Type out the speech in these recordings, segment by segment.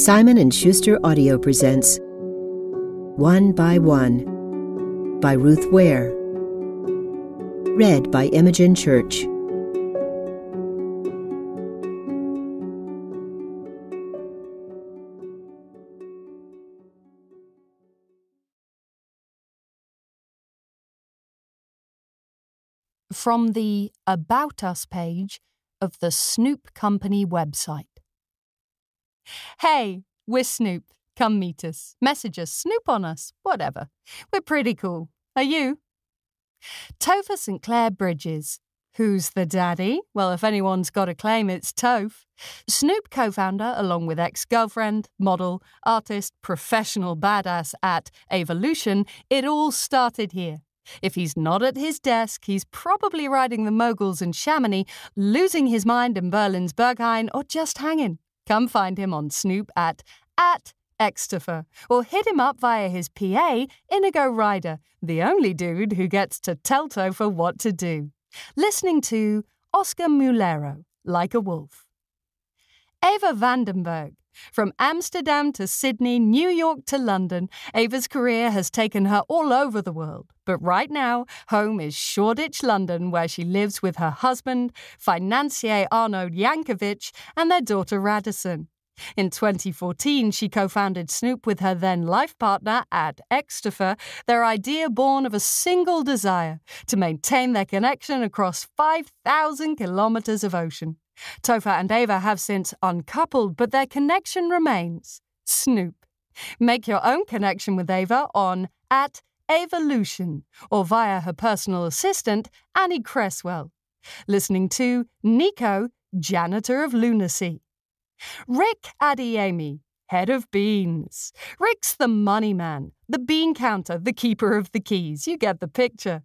Simon & Schuster Audio presents One by One by Ruth Ware. Read by Imogen Church. From the About Us page of the Snoop Company website. Hey, we're Snoop. Come meet us, message us, snoop on us, whatever. We're pretty cool. Are you? Topher St. Clair Bridges. Who's the daddy? Well, if anyone's got a claim, it's Toph. Snoop co founder, along with ex girlfriend, model, artist, professional badass at Evolution, it all started here. If he's not at his desk, he's probably riding the moguls in Chamonix, losing his mind in Berlin's Berghain, or just hanging. Come find him on Snoop at at Extofer, or hit him up via his PA, Inigo Ryder, the only dude who gets to tell Topher what to do. Listening to Oscar Mulero, Like a Wolf. Ava Vandenberg. From Amsterdam to Sydney, New York to London, Ava's career has taken her all over the world. But right now, home is Shoreditch, London, where she lives with her husband, financier Arnold Yankovic, and their daughter Radisson. In 2014, she co founded Snoop with her then life partner, Ad Extofer, their idea born of a single desire to maintain their connection across 5,000 kilometres of ocean. Topher and Ava have since uncoupled, but their connection remains. Snoop. Make your own connection with Ava on at Evolution or via her personal assistant, Annie Cresswell. Listening to Nico, Janitor of Lunacy. Rick Adeyemi, Head of Beans. Rick's the money man, the bean counter, the keeper of the keys. You get the picture.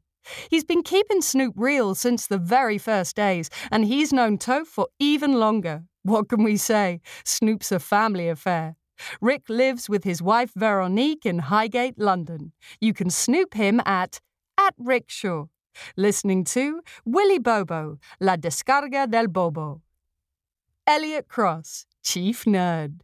He's been keeping Snoop real since the very first days, and he's known Toph for even longer. What can we say? Snoop's a family affair. Rick lives with his wife Veronique in Highgate, London. You can snoop him at at Rickshaw. Listening to Willy Bobo, La Descarga del Bobo. Elliot Cross, Chief Nerd.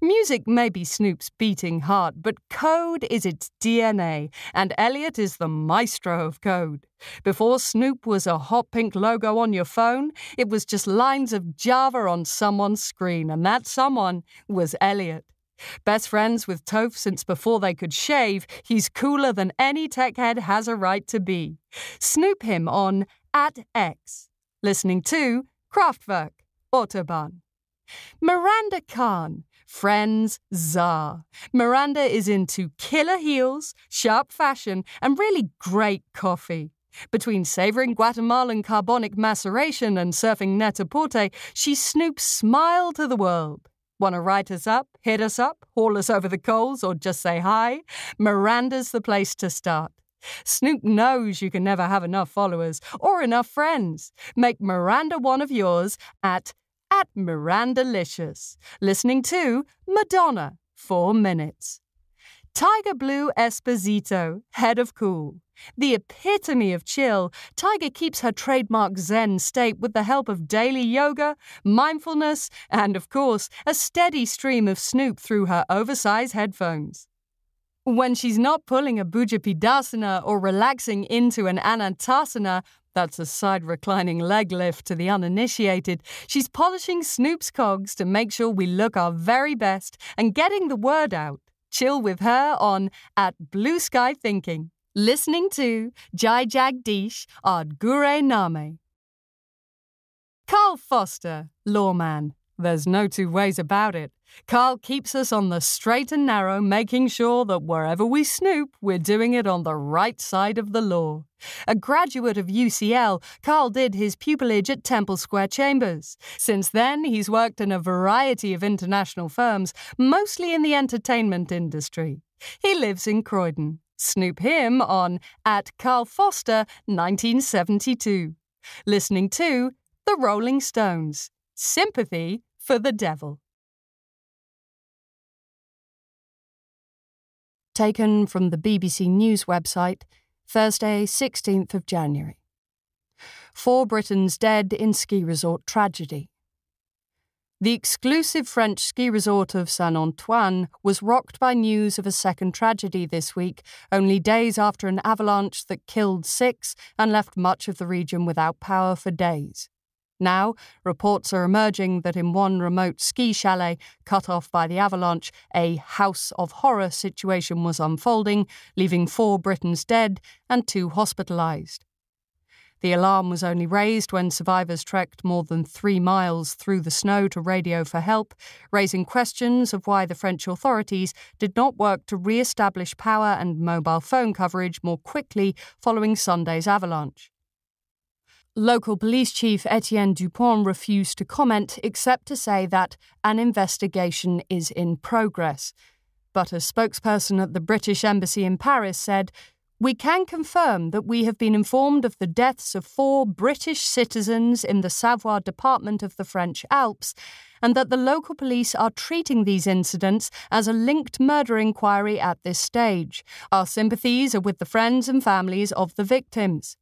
Music may be Snoop's beating heart, but code is its DNA, and Elliot is the maestro of code. Before Snoop was a hot pink logo on your phone, it was just lines of Java on someone's screen, and that someone was Elliot. Best friends with Toph since before they could shave, he's cooler than any tech head has a right to be. Snoop him on at X. Listening to Kraftwerk, Autobahn. Miranda Khan, Friends Czar. Miranda is into killer heels, sharp fashion, and really great coffee. Between savoring Guatemalan carbonic maceration and surfing net-a-porter, she snoops smile to the world. Want to write us up, hit us up, haul us over the coals, or just say hi? Miranda's the place to start. Snoop knows you can never have enough followers or enough friends. Make Miranda one of yours at at Mirandalicious, listening to Madonna, four minutes. Tiger Blue Esposito, head of cool. The epitome of chill, Tiger keeps her trademark Zen state with the help of daily yoga, mindfulness, and, of course, a steady stream of Snoop through her oversized headphones. When she's not pulling a Bhujapidasana or relaxing into an Anantasana, that's a side reclining leg lift to the uninitiated. She's polishing Snoop's cogs to make sure we look our very best and getting the word out. Chill with her on at Blue Sky Thinking. Listening to Jai Jagdish Ad Gure Name. Carl Foster, lawman. There's no two ways about it. Carl keeps us on the straight and narrow, making sure that wherever we snoop, we're doing it on the right side of the law. A graduate of UCL, Carl did his pupillage at Temple Square Chambers. Since then, he's worked in a variety of international firms, mostly in the entertainment industry. He lives in Croydon. Snoop him on at Carl Foster 1972. Listening to The Rolling Stones. Sympathy for the Devil. Taken from the BBC News website, Thursday, 16th of January. Four Britons dead in ski resort tragedy. The exclusive French ski resort of Saint Antoine was rocked by news of a second tragedy this week, only days after an avalanche that killed six and left much of the region without power for days. Now, reports are emerging that in one remote ski chalet cut off by the avalanche, a house of horror situation was unfolding, leaving four Britons dead and two hospitalised. The alarm was only raised when survivors trekked more than three miles through the snow to radio for help, raising questions of why the French authorities did not work to re establish power and mobile phone coverage more quickly following Sunday's avalanche. Local police chief Etienne Dupont refused to comment except to say that an investigation is in progress. But a spokesperson at the British Embassy in Paris said we can confirm that we have been informed of the deaths of four British citizens in the Savoie department of the French Alps, and that the local police are treating these incidents as a linked murder inquiry at this stage. Our sympathies are with the friends and families of the victims.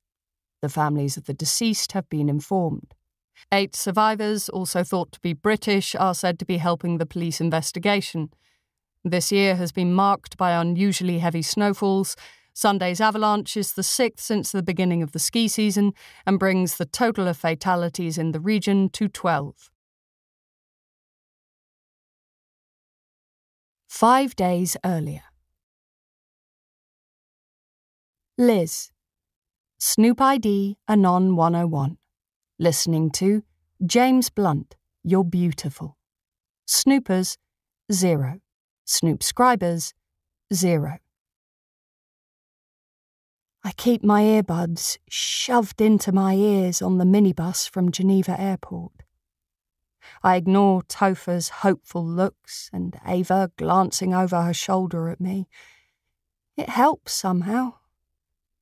The families of the deceased have been informed. Eight survivors, also thought to be British, are said to be helping the police investigation. This year has been marked by unusually heavy snowfalls Sunday's avalanche is the sixth since the beginning of the ski season and brings the total of fatalities in the region to 12. Five days earlier. Liz. Snoop ID Anon 101. Listening to James Blunt, You're Beautiful. Snoopers, zero. Snoopscribers, zero. I keep my earbuds shoved into my ears on the minibus from Geneva Airport. I ignore Topher's hopeful looks and Ava glancing over her shoulder at me. It helps somehow.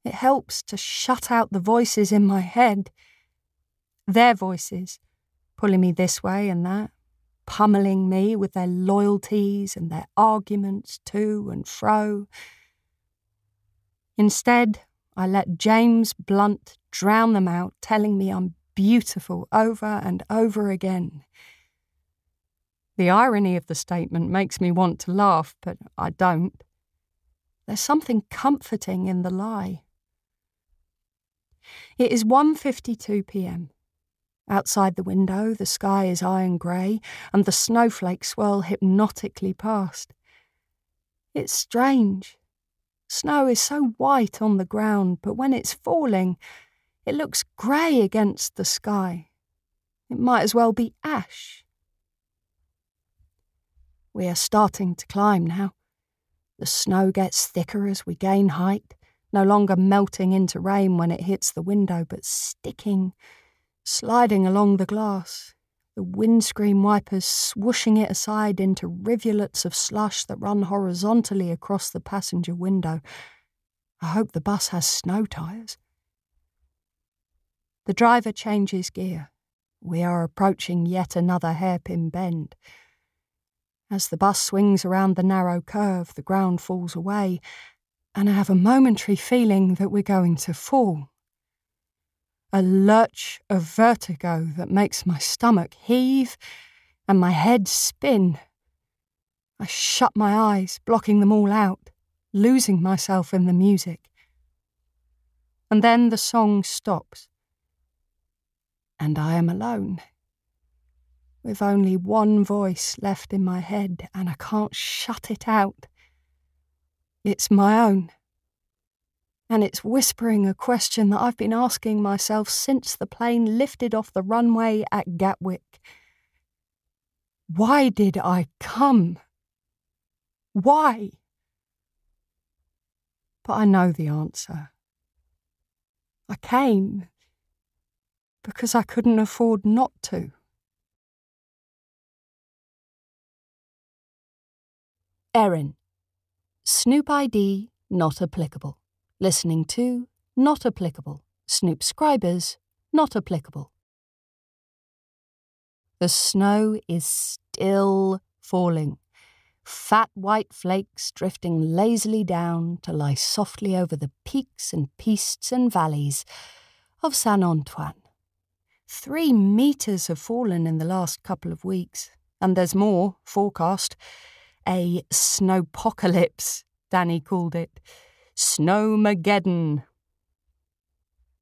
It helps to shut out the voices in my head. Their voices, pulling me this way and that, pummeling me with their loyalties and their arguments to and fro. Instead, I let James Blunt drown them out, telling me I'm beautiful over and over again. The irony of the statement makes me want to laugh, but I don't. There's something comforting in the lie. It is 1:52 p.m. Outside the window, the sky is iron grey, and the snowflakes swirl hypnotically past. It's strange Snow is so white on the ground, but when it's falling, it looks grey against the sky. It might as well be ash. We are starting to climb now. The snow gets thicker as we gain height, no longer melting into rain when it hits the window, but sticking, sliding along the glass the windscreen wipers swooshing it aside into rivulets of slush that run horizontally across the passenger window. I hope the bus has snow tyres. The driver changes gear. We are approaching yet another hairpin bend. As the bus swings around the narrow curve, the ground falls away, and I have a momentary feeling that we're going to fall a lurch of vertigo that makes my stomach heave and my head spin. I shut my eyes, blocking them all out, losing myself in the music. And then the song stops. And I am alone, with only one voice left in my head, and I can't shut it out. It's my own and it's whispering a question that I've been asking myself since the plane lifted off the runway at Gatwick. Why did I come? Why? But I know the answer. I came because I couldn't afford not to. Erin. Snoop ID not applicable. Listening to, not applicable. Snoopscribers, not applicable. The snow is still falling, fat white flakes drifting lazily down to lie softly over the peaks and pistes and valleys of Saint Antoine. Three metres have fallen in the last couple of weeks, and there's more forecast. A snowpocalypse, Danny called it. Snowmageddon.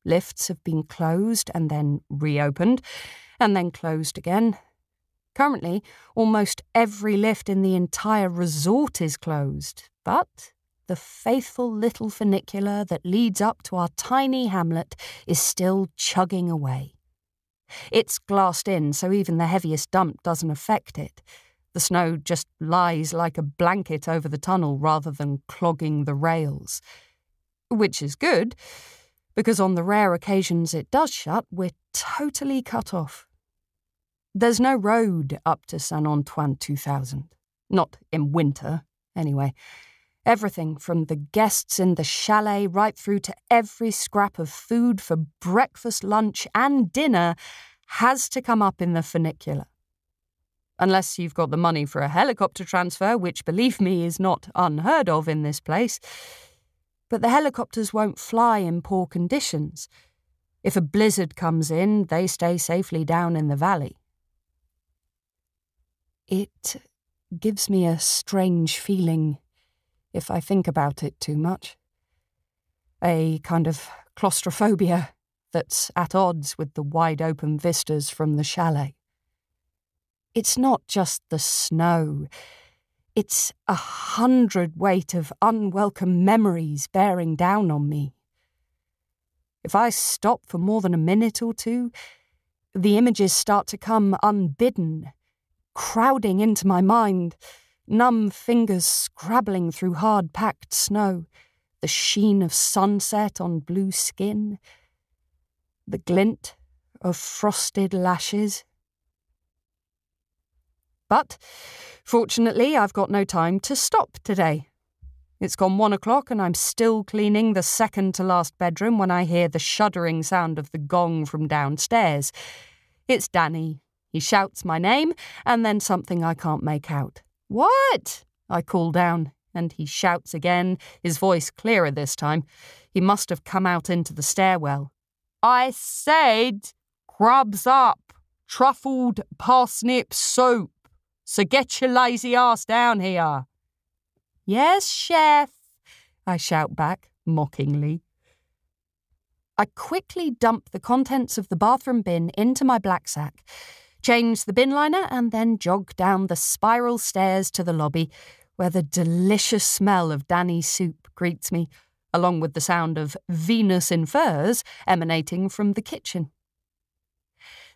Lifts have been closed and then reopened, and then closed again. Currently, almost every lift in the entire resort is closed, but the faithful little funicular that leads up to our tiny hamlet is still chugging away. It's glassed in, so even the heaviest dump doesn't affect it. The snow just lies like a blanket over the tunnel rather than clogging the rails. Which is good, because on the rare occasions it does shut, we're totally cut off. There's no road up to Saint Antoine 2000. Not in winter, anyway. Everything from the guests in the chalet right through to every scrap of food for breakfast, lunch, and dinner has to come up in the funicular. Unless you've got the money for a helicopter transfer, which, believe me, is not unheard of in this place. But the helicopters won't fly in poor conditions. If a blizzard comes in, they stay safely down in the valley. It gives me a strange feeling if I think about it too much. A kind of claustrophobia that's at odds with the wide open vistas from the chalet. It's not just the snow, it's a hundred weight of unwelcome memories bearing down on me. If I stop for more than a minute or two, the images start to come unbidden, crowding into my mind numb fingers scrabbling through hard packed snow, the sheen of sunset on blue skin, the glint of frosted lashes. But fortunately, I've got no time to stop today. It's gone one o'clock, and I'm still cleaning the second to last bedroom when I hear the shuddering sound of the gong from downstairs. It's Danny. He shouts my name, and then something I can't make out. What? I call down, and he shouts again, his voice clearer this time. He must have come out into the stairwell. I said, grubs up, truffled parsnip soup. So get your lazy ass down here. Yes, chef, I shout back, mockingly. I quickly dump the contents of the bathroom bin into my black sack change the bin liner, and then jog down the spiral stairs to the lobby, where the delicious smell of Danny's soup greets me, along with the sound of Venus in furs emanating from the kitchen.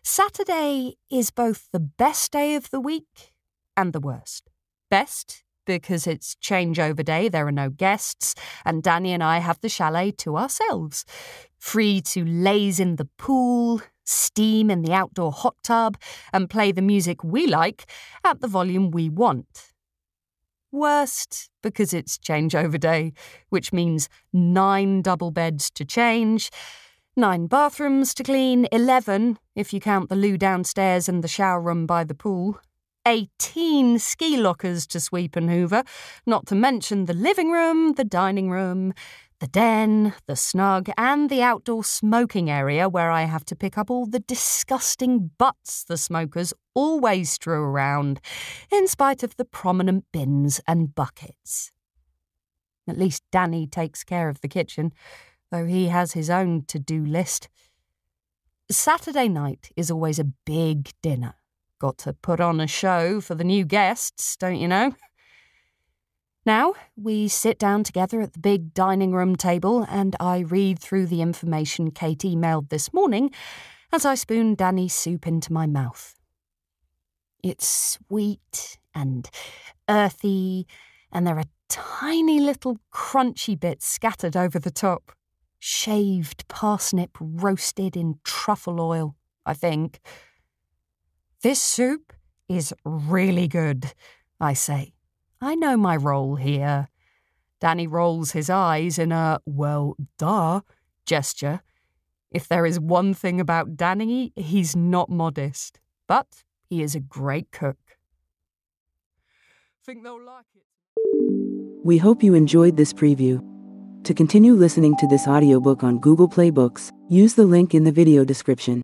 Saturday is both the best day of the week and the worst. Best because it's changeover day, there are no guests, and Danny and I have the chalet to ourselves, free to laze in the pool, steam in the outdoor hot tub, and play the music we like at the volume we want. Worst, because it's changeover day, which means nine double beds to change, nine bathrooms to clean, eleven if you count the loo downstairs and the shower room by the pool, 18 ski lockers to sweep and hoover, not to mention the living room, the dining room, the den, the snug, and the outdoor smoking area where I have to pick up all the disgusting butts the smokers always strew around, in spite of the prominent bins and buckets. At least Danny takes care of the kitchen, though he has his own to do list. Saturday night is always a big dinner. Got to put on a show for the new guests, don't you know? Now, we sit down together at the big dining room table, and I read through the information Kate emailed this morning as I spoon Danny's soup into my mouth. It's sweet and earthy, and there are tiny little crunchy bits scattered over the top. Shaved parsnip roasted in truffle oil, I think. This soup is really good, I say. I know my role here. Danny rolls his eyes in a, well, duh, gesture. If there is one thing about Danny, he's not modest, but he is a great cook. Think they'll like it. We hope you enjoyed this preview. To continue listening to this audiobook on Google Play Books, use the link in the video description.